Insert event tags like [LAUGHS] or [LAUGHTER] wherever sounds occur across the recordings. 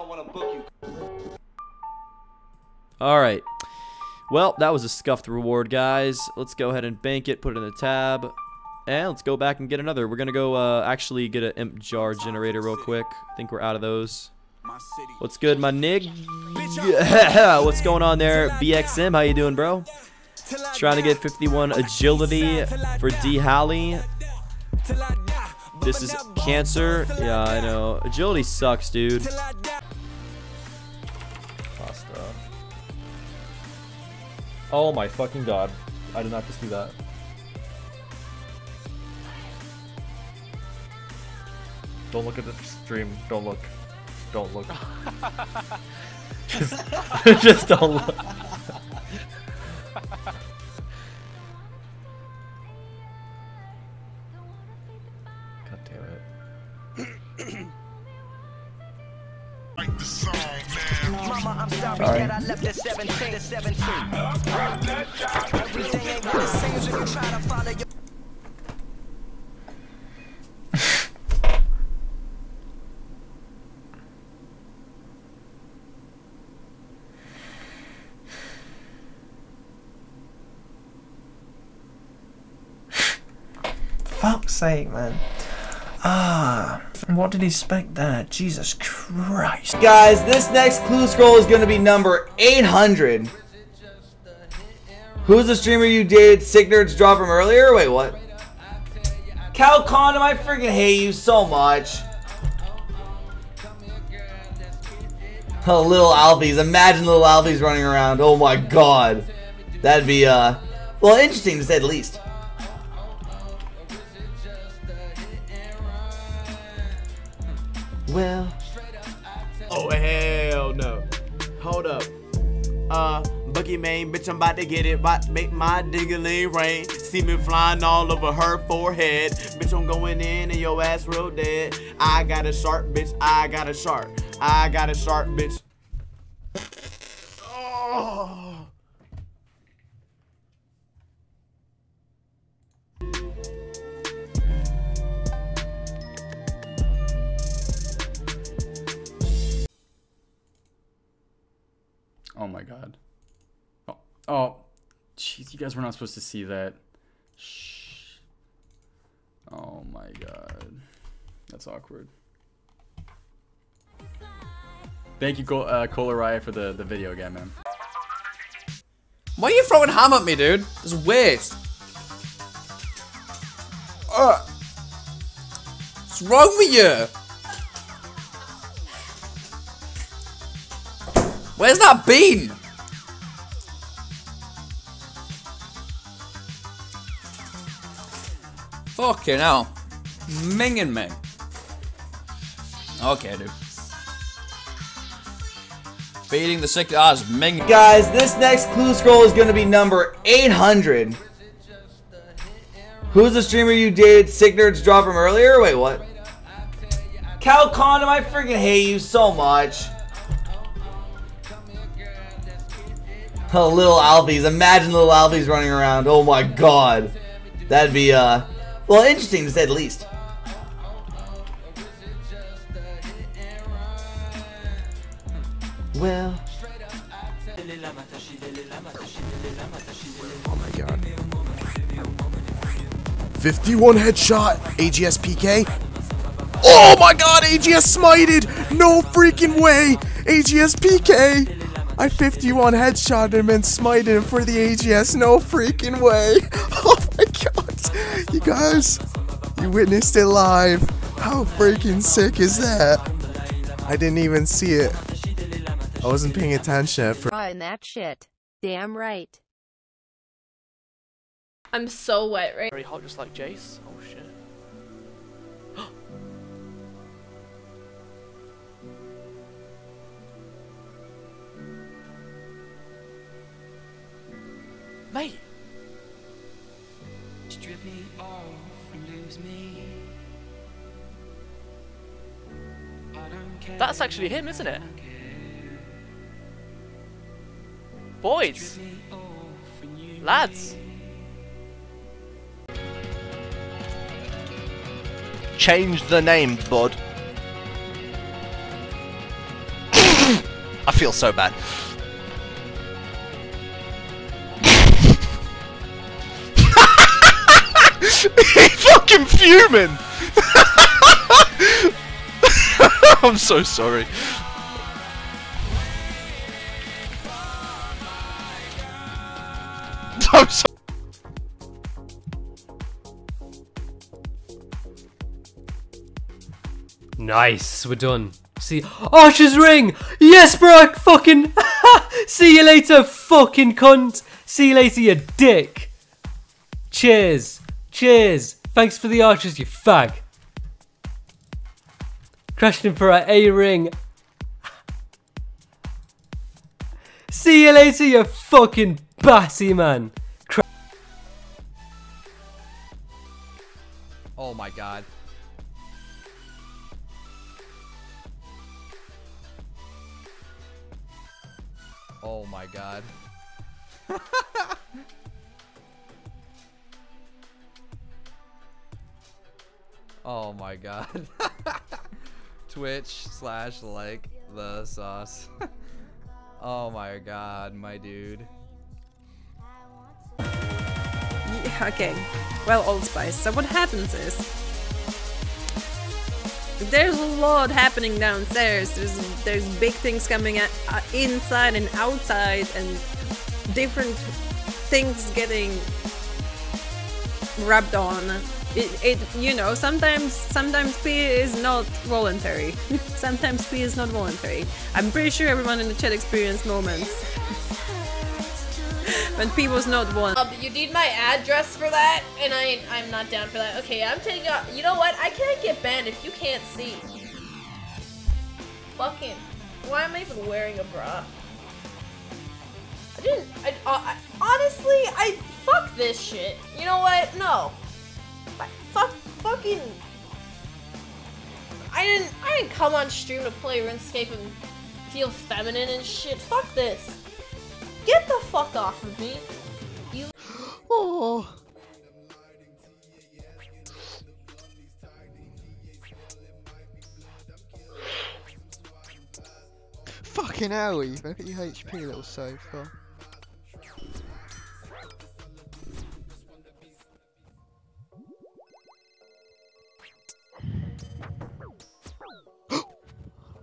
don't want to book you. All right. Well, that was a scuffed reward, guys. Let's go ahead and bank it, put it in the tab. And let's go back and get another. We're going to go uh, actually get an imp jar generator real quick. I think we're out of those. What's good, my nig? [LAUGHS] What's going on there? BXM, how you doing, bro? Trying to get 51 agility for D. Halley. This is cancer. Yeah, I know. Agility sucks, dude. Oh my fucking god. I did not just do that. Don't look at the stream. Don't look. Don't look. just, [LAUGHS] [LAUGHS] just don't look. At 17 to 17. Everything ain't when you try to follow your Fuck's sake, man. Ah, what did he expect that? Jesus Christ. Guys, this next clue scroll is going to be number 800. Who's the streamer you did Sick Nerds drop from earlier? Wait, what? Cal Condom, I freaking hate you so much. Oh, little Alfies. Imagine little Alfies running around. Oh my god. That'd be, uh, well, interesting to say the least. Well, Oh hell no. Hold up. Uh, Bucky Main, bitch, I'm about to get it, about to make my dingling rain. See me flying all over her forehead. Bitch, I'm going in and your ass real dead. I got a sharp, bitch, I got a sharp. I got a sharp, bitch. My god. Oh, oh, jeez, you guys were not supposed to see that. Shh. Oh my god. That's awkward. Thank you, Col uh, for the, the video again, man. Why are you throwing ham at me, dude? It's waste. Uh, what's wrong with you? Where's that bean? Fucking hell. Minging me. Okay, dude. Feeding the sick ass ming. Guys, this next clue scroll is going to be number 800. Who's the streamer you did Sick Nerds draw from earlier? Wait, what? Cal Condom, I freaking hate you so much. Oh, [LAUGHS] little Alfies. Imagine little Alfies running around. Oh my god. That'd be, uh, well, interesting to say the least. Well, Oh my god. 51 headshot, AGS PK. Oh my god, AGS smited! No freaking way! AGS PK! I 51 headshot him and smited him for the AGS, no freaking way! [LAUGHS] Oh my god! You guys, you witnessed it live. How freaking sick is that? I didn't even see it. I wasn't paying attention at first. Trying that shit. Damn right. I'm so wet right Very hot, just like Jace. Mate. Strip me off and lose me. I don't care. That's actually him, isn't it? Boys. Lads. Change the name, bud. [COUGHS] I feel so bad. Fucking fuming! [LAUGHS] I'm so sorry. [LAUGHS] I'm so Nice, we're done. See, Archer's ring! Yes, bro, Fucking. [LAUGHS] See you later, fucking cunt! See you later, you dick! Cheers! Cheers! Thanks for the archers, you fag! Crashing for our A ring. See you later, you fucking bassy man! Cra- Oh my god. Oh my god. [LAUGHS] oh my god. [LAUGHS] Twitch slash like the sauce. [LAUGHS] oh my god, my dude. Yeah, okay. Well, Old Spice. So what happens is there's a lot happening downstairs. There's there's big things coming at, uh, inside and outside, and different things getting rubbed on. It, it you know sometimes sometimes pee is not voluntary. [LAUGHS] sometimes pee is not voluntary. I'm pretty sure everyone in the chat experienced moments [LAUGHS] when pee was not voluntary. Um, you need my address for that, and I I'm not down for that. Okay, I'm taking off. You know what? I can't get banned if you can't see. Fucking. Why am I even wearing a bra? I didn't. I, uh, I honestly, I fuck this shit. You know what? No. Fuck. Fucking. I didn't. I didn't come on stream to play RuneScape and feel feminine and shit. Fuck this. Get the fuck off of me. You. [GASPS] Oh. Fucking hell, Eve. Look at your HP, little sofa.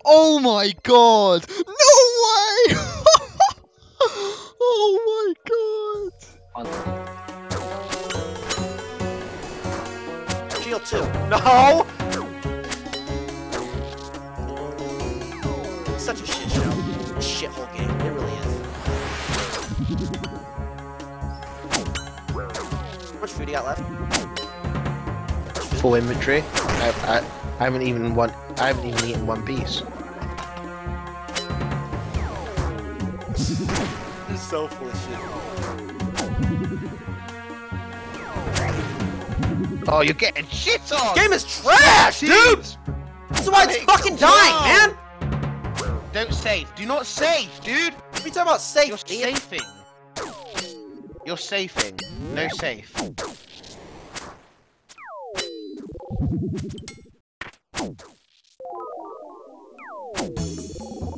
Oh my god! No way! [LAUGHS] oh my god! Shield 2. No! Such a shit show. Shithole game. It really is. How much food you got left? Full inventory. I, I, I haven't even one. I haven't even eaten one piece. So full of shit. Oh, you're getting shit on. Game is trash, dude! That's why it's fucking dying, man! Don't save. Do not save, dude. What are you talking about safe? You're safing. You're safing. No safe.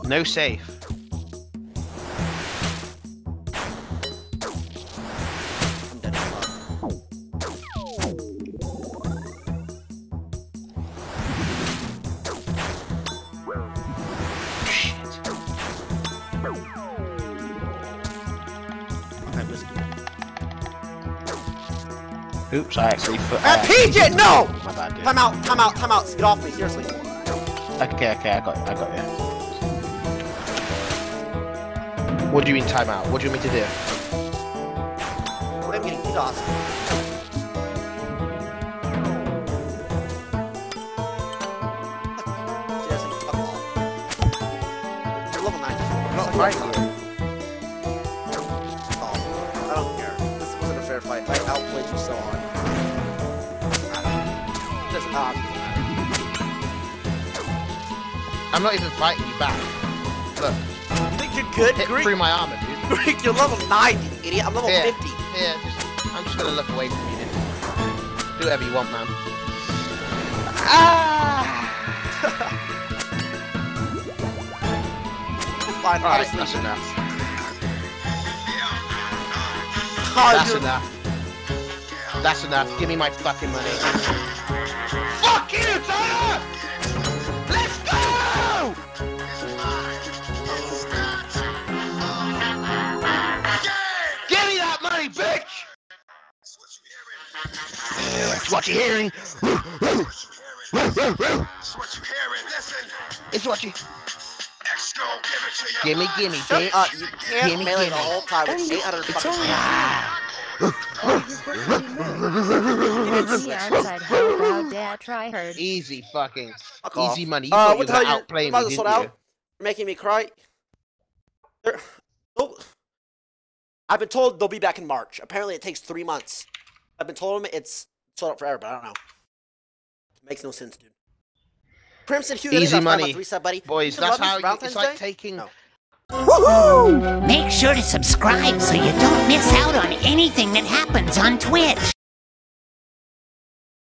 No safe. Oops, I actually put. Uh, PJ, no! My bad, dude. Time out, time out, time out. Get off me, seriously. Okay, okay, I got it, I got you. What do you mean timeout? What do you mean to do? What I'm getting beat off. [LAUGHS] I'm not even fighting you back. Look. You think you're good, Hit Greek? through my armor, dude. [LAUGHS] Greek, you're level 90, idiot. I'm level Here, 50. Here, just, I'm just gonna look away from you, dude. Do whatever you want, man. Ah! [LAUGHS] fine. Alright, Honestly, that's enough. Oh, That's enough. That's enough. Give me my fucking money. Fuck you, Tyler! That's what you're hearing. It's what you hearing. Listen. It's what you. Gimme, gimme, Shut bitch. up. You can't Gimme, melee gimme. the whole time with 800 fucking outside how about that try hard. Easy fucking. Fuck. Easy money. You uh, thought what you the were hell? You outplaying me, didn't out? you? You're making me cry. They're- oh. I've been told they'll be back in March. Apparently, it takes three months. I've been told them it's sold out forever, but I don't know. It makes no sense, dude. Crimson Hue, that is Easy a five month money. reset, buddy. Boys, that's how you, it's like Day? taking. Make sure to subscribe so you don't miss out on anything that happens on Twitch.